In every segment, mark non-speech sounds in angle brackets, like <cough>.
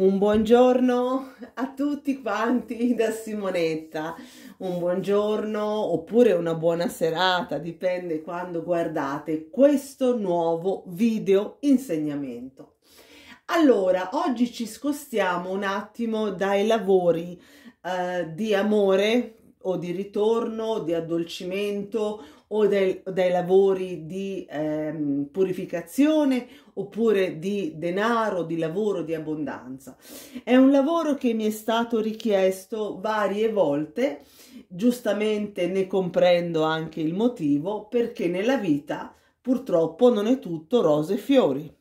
Un buongiorno a tutti quanti da Simonetta, un buongiorno oppure una buona serata, dipende quando guardate questo nuovo video insegnamento. Allora, oggi ci spostiamo un attimo dai lavori eh, di amore o di ritorno, di addolcimento o dai, dai lavori di ehm, purificazione oppure di denaro, di lavoro, di abbondanza. È un lavoro che mi è stato richiesto varie volte, giustamente ne comprendo anche il motivo, perché nella vita purtroppo non è tutto rose e fiori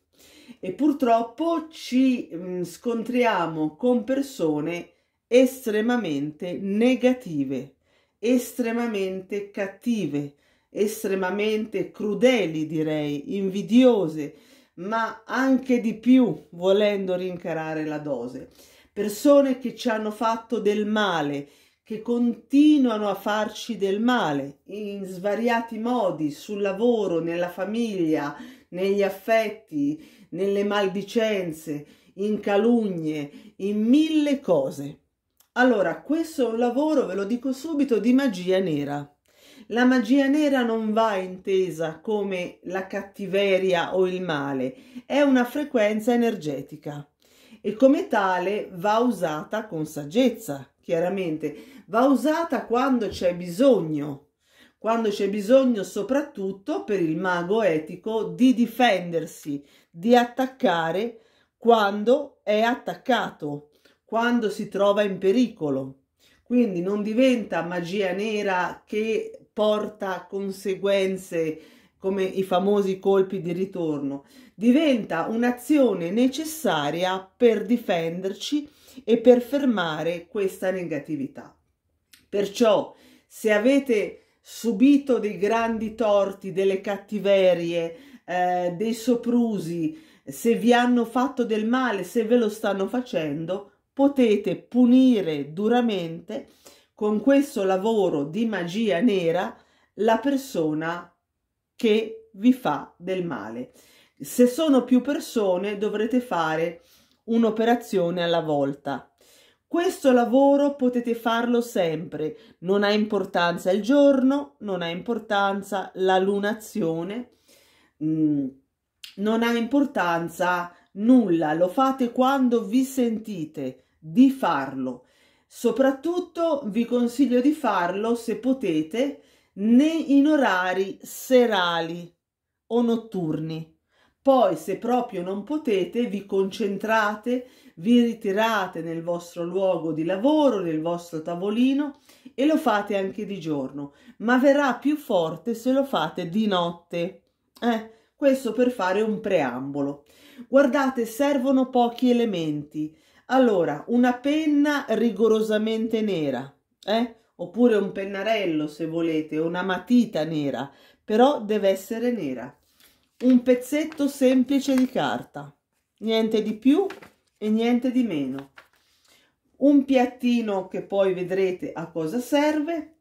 e purtroppo ci mh, scontriamo con persone estremamente negative, estremamente cattive, estremamente crudeli, direi, invidiose, ma anche di più, volendo rincarare la dose. Persone che ci hanno fatto del male, che continuano a farci del male in svariati modi, sul lavoro, nella famiglia, negli affetti, nelle maldicenze, in calunnie, in mille cose. Allora, questo è un lavoro, ve lo dico subito, di magia nera. La magia nera non va intesa come la cattiveria o il male, è una frequenza energetica e come tale va usata con saggezza, chiaramente, va usata quando c'è bisogno, quando c'è bisogno soprattutto per il mago etico di difendersi, di attaccare quando è attaccato, quando si trova in pericolo. Quindi non diventa magia nera che porta conseguenze come i famosi colpi di ritorno, diventa un'azione necessaria per difenderci e per fermare questa negatività. Perciò, se avete subito dei grandi torti, delle cattiverie, eh, dei soprusi, se vi hanno fatto del male, se ve lo stanno facendo, potete punire duramente con questo lavoro di magia nera la persona che vi fa del male. Se sono più persone dovrete fare un'operazione alla volta. Questo lavoro potete farlo sempre, non ha importanza il giorno, non ha importanza la lunazione, mm, non ha importanza nulla, lo fate quando vi sentite di farlo. Soprattutto vi consiglio di farlo se potete in orari serali o notturni. Poi, se proprio non potete, vi concentrate, vi ritirate nel vostro luogo di lavoro, nel vostro tavolino e lo fate anche di giorno, ma verrà più forte se lo fate di notte. Eh, questo per fare un preambolo. Guardate, servono pochi elementi. Allora, una penna rigorosamente nera, eh? oppure un pennarello se volete, una matita nera, però deve essere nera. Un pezzetto semplice di carta, niente di più e niente di meno. Un piattino che poi vedrete a cosa serve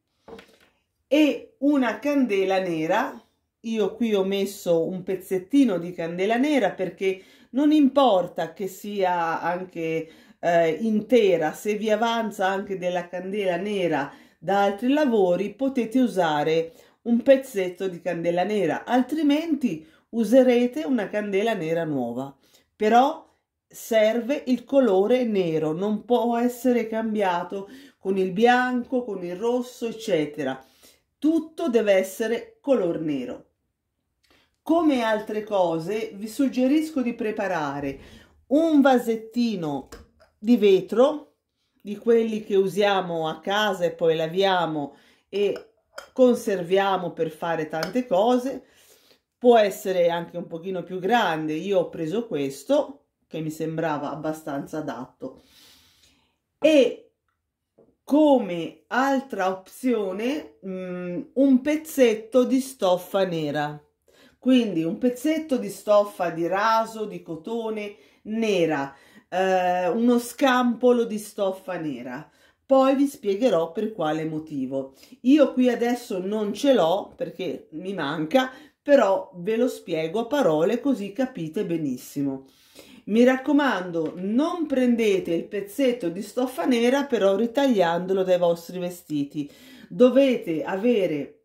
e una candela nera. Io qui ho messo un pezzettino di candela nera perché non importa che sia anche eh, intera, se vi avanza anche della candela nera da altri lavori potete usare un pezzetto di candela nera, altrimenti userete una candela nera nuova. Però serve il colore nero, non può essere cambiato con il bianco, con il rosso, eccetera. Tutto deve essere color nero. Come altre cose, vi suggerisco di preparare un vasettino di vetro, di quelli che usiamo a casa e poi laviamo e conserviamo per fare tante cose. Può essere anche un pochino più grande. Io ho preso questo che mi sembrava abbastanza adatto. E come altra opzione mh, mm, un pezzetto di stoffa nera quindi un pezzetto di stoffa di raso, di cotone nera, eh, uno scampolo di stoffa nera. Poi vi spiegherò per quale motivo. Io qui adesso non ce l'ho perché mi manca, però ve lo spiego a parole così capite benissimo. Mi raccomando, non prendete il pezzetto di stoffa nera però ritagliandolo dai vostri vestiti. Dovete avere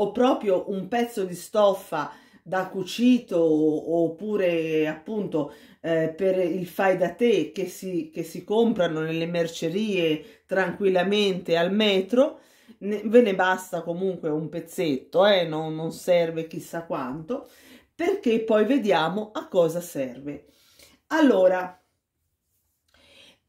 o proprio un pezzo di stoffa da cucito oppure appunto eh, per il fai da te che si, che si comprano nelle mercerie tranquillamente al metro ne, ve ne basta comunque un pezzetto eh, non, non serve chissà quanto perché poi vediamo a cosa serve allora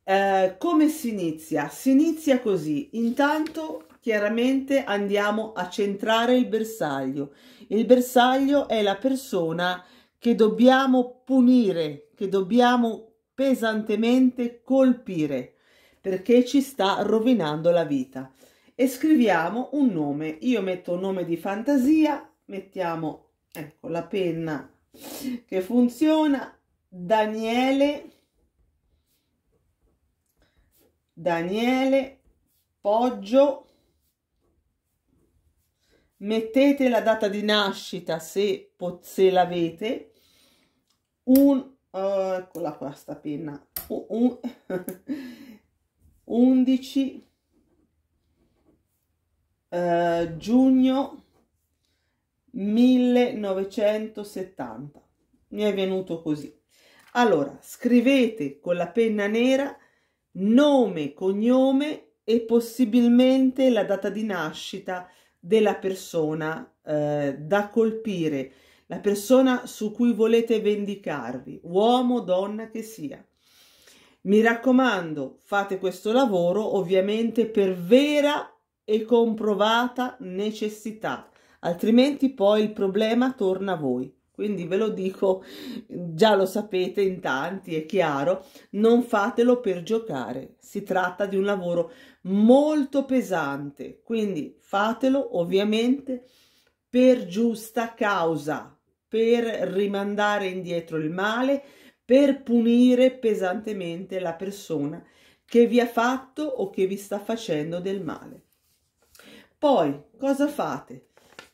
eh, come si inizia? Si inizia così, intanto chiaramente andiamo a centrare il bersaglio. Il bersaglio è la persona che dobbiamo punire, che dobbiamo pesantemente colpire, perché ci sta rovinando la vita. E scriviamo un nome. Io metto un nome di fantasia, mettiamo, ecco, la penna che funziona, Daniele, Daniele Poggio, mettete la data di nascita se, se l'avete, un, uh, qua sta penna, un, <laughs> 11 uh, giugno 1970, mi è venuto così. Allora, scrivete con la penna nera nome, cognome e possibilmente la data di nascita della persona eh, da colpire, la persona su cui volete vendicarvi, uomo, donna che sia. Mi raccomando, fate questo lavoro ovviamente per vera e comprovata necessità, altrimenti poi il problema torna a voi. Quindi ve lo dico, già lo sapete in tanti, è chiaro, non fatelo per giocare, si tratta di un lavoro molto pesante, quindi fatelo ovviamente per giusta causa, per rimandare indietro il male, per punire pesantemente la persona che vi ha fatto o che vi sta facendo del male. Poi cosa fate?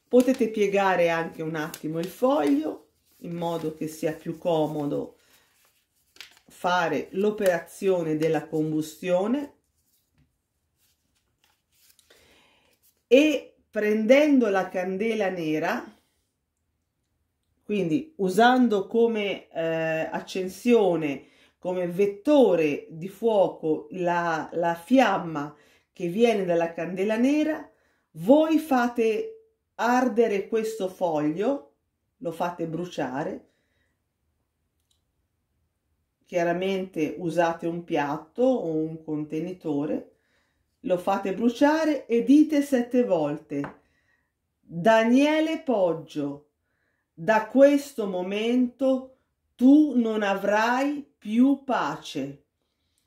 Potete piegare anche un attimo il foglio in modo che sia più comodo fare l'operazione della combustione. E prendendo la candela nera quindi usando come eh, accensione come vettore di fuoco la, la fiamma che viene dalla candela nera voi fate ardere questo foglio, lo fate bruciare, chiaramente usate un piatto o un contenitore, lo fate bruciare e dite sette volte Daniele Poggio, da questo momento tu non avrai più pace.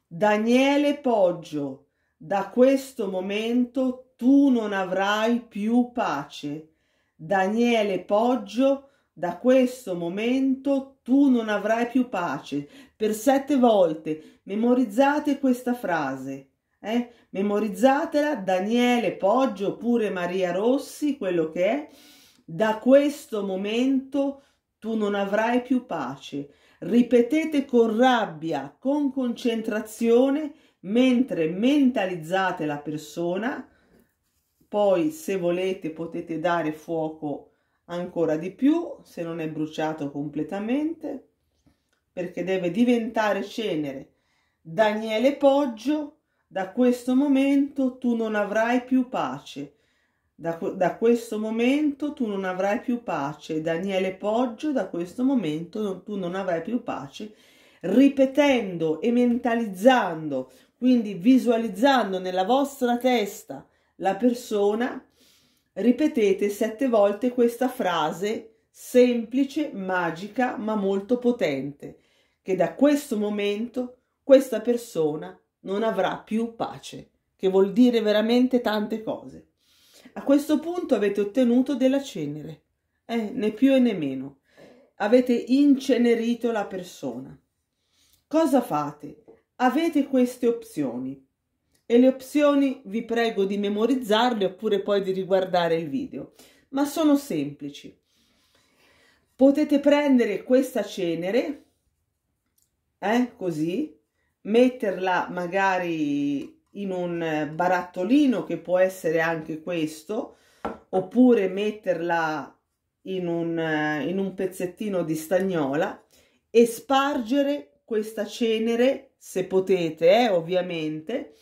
Daniele Poggio, da questo momento tu non avrai più pace. Daniele Poggio, da questo momento tu non avrai più pace. Per sette volte memorizzate questa frase. Eh? Memorizzatela, Daniele Poggio oppure Maria Rossi, quello che è. Da questo momento tu non avrai più pace. Ripetete con rabbia, con concentrazione, mentre mentalizzate la persona poi se volete potete dare fuoco ancora di più se non è bruciato completamente perché deve diventare cenere. Daniele Poggio da questo momento tu non avrai più pace. Da, da, questo momento tu non avrai più pace. Daniele Poggio da questo momento tu non avrai più pace. Ripetendo e mentalizzando quindi visualizzando nella vostra testa la persona, ripetete sette volte questa frase semplice, magica, ma molto potente, che da questo momento questa persona non avrà più pace, che vuol dire veramente tante cose. A questo punto avete ottenuto della cenere, eh, né più e né meno. Avete incenerito la persona. Cosa fate? Avete queste opzioni e le opzioni vi prego di memorizzarle oppure poi di riguardare il video, ma sono semplici. Potete prendere questa cenere, eh, così, metterla magari in un barattolino che può essere anche questo, oppure metterla in un, in un pezzettino di stagnola e spargere questa cenere, se potete, eh, ovviamente,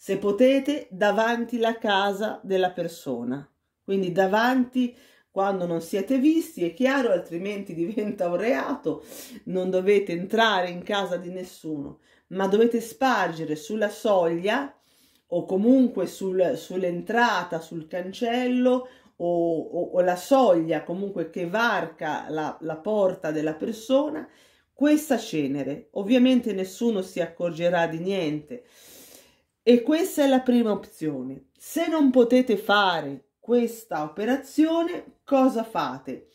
se potete, davanti la casa della persona. Quindi davanti quando non siete visti, è chiaro, altrimenti <laughs> diventa un reato, non dovete entrare in casa di nessuno, ma dovete spargere sulla soglia o comunque sul, sull'entrata, sul cancello o, o, o, la soglia comunque che varca la, la porta della persona, questa cenere. Ovviamente nessuno si accorgerà di niente. E questa è la prima opzione. Se non potete fare questa operazione, cosa fate?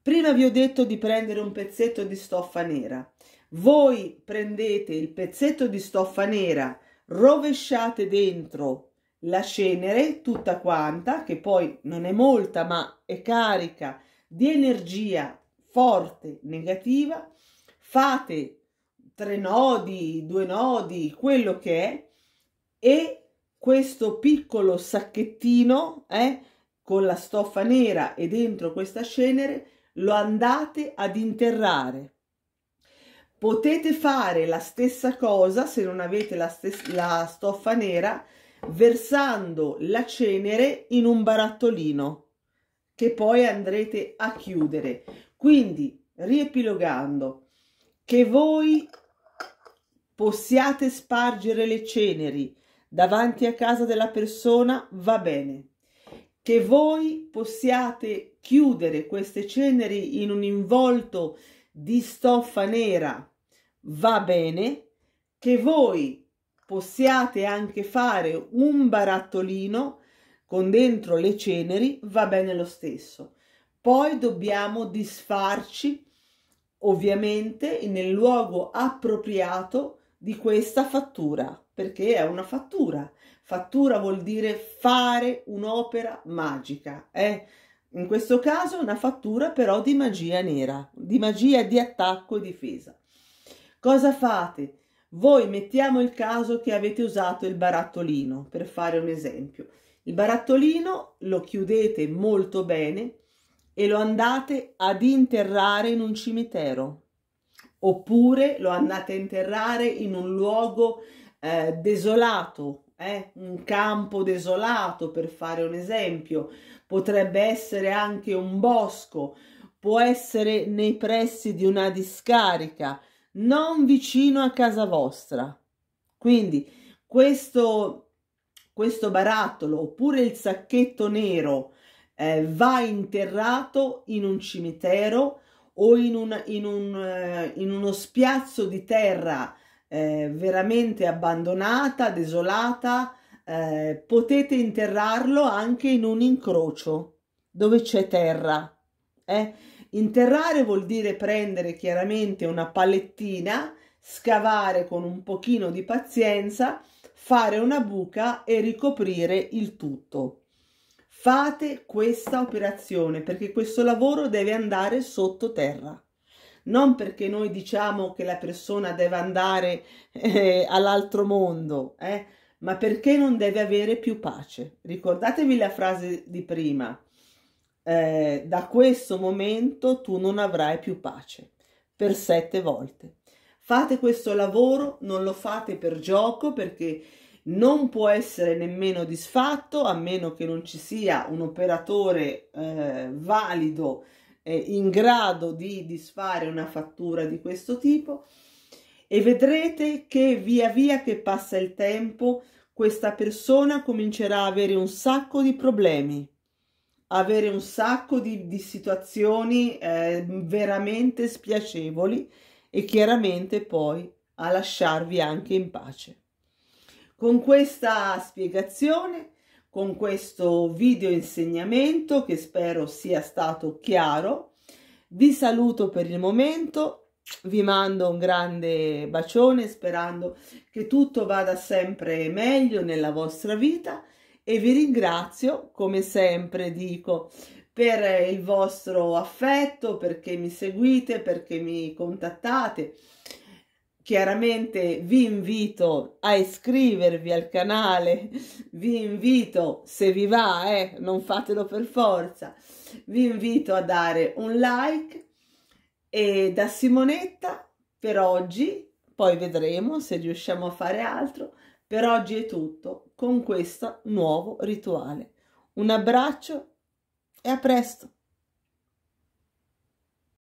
Prima vi ho detto di prendere un pezzetto di stoffa nera. Voi prendete il pezzetto di stoffa nera, rovesciate dentro la cenere tutta quanta, che poi non è molta ma è carica di energia forte negativa, fate tre nodi, due nodi, quello che è, e questo piccolo sacchettino eh, con la stoffa nera e dentro questa cenere lo andate ad interrare Potete fare la stessa cosa se non avete la, la stoffa nera versando la cenere in un barattolino che poi andrete a chiudere. Quindi, riepilogando, che voi possiate spargere le ceneri davanti a casa della persona va bene. Che voi possiate chiudere queste ceneri in un involto di stoffa nera va bene, che voi possiate anche fare un barattolino con dentro le ceneri, va bene lo stesso. Poi dobbiamo disfarci ovviamente nel luogo appropriato di questa fattura, perché è una fattura. Fattura vuol dire fare un'opera magica, eh? In questo caso è una fattura però di magia nera, di magia di attacco e difesa. Cosa fate? Voi mettiamo il caso che avete usato il barattolino, per fare un esempio. Il barattolino lo chiudete molto bene e lo andate ad interrare in un cimitero oppure lo andate a interrare in un luogo eh, desolato, eh? un campo desolato per fare un esempio, potrebbe essere anche un bosco, può essere nei pressi di una discarica, non vicino a casa vostra. Quindi questo, questo barattolo oppure il sacchetto nero eh, va interrato in un cimitero o in, un, in, un, eh, in uno spiazzo di terra eh, veramente abbandonata, desolata, eh, potete interrarlo anche in un incrocio dove c'è terra. Eh? Interrare vuol dire prendere chiaramente una palettina, scavare con un pochino di pazienza, fare una buca e ricoprire il tutto. Fate questa operazione perché questo lavoro deve andare sottoterra. Non perché noi diciamo che la persona deve andare eh, all'altro mondo, eh, ma perché non deve avere più pace. Ricordatevi la frase di prima eh, da questo momento tu non avrai più pace per sette volte. Fate questo lavoro, non lo fate per gioco perché non può essere nemmeno disfatto a meno che non ci sia un operatore eh, valido eh, in grado di disfare una fattura di questo tipo e vedrete che via via che passa il tempo questa persona comincerà a avere un sacco di problemi avere un sacco di, di situazioni eh, veramente spiacevoli e chiaramente poi a lasciarvi anche in pace. Con questa spiegazione, con questo video insegnamento che spero sia stato chiaro, vi saluto per il momento, vi mando un grande bacione sperando che tutto vada sempre meglio nella vostra vita e vi ringrazio, come sempre dico, per il vostro affetto, perché mi seguite, perché mi contattate. Chiaramente vi invito a iscrivervi al canale, vi invito, se vi va, eh, non fatelo per forza, vi invito a dare un like e da Simonetta per oggi, poi vedremo se riusciamo a fare altro, per oggi è tutto con questo nuovo rituale. Un abbraccio e a presto!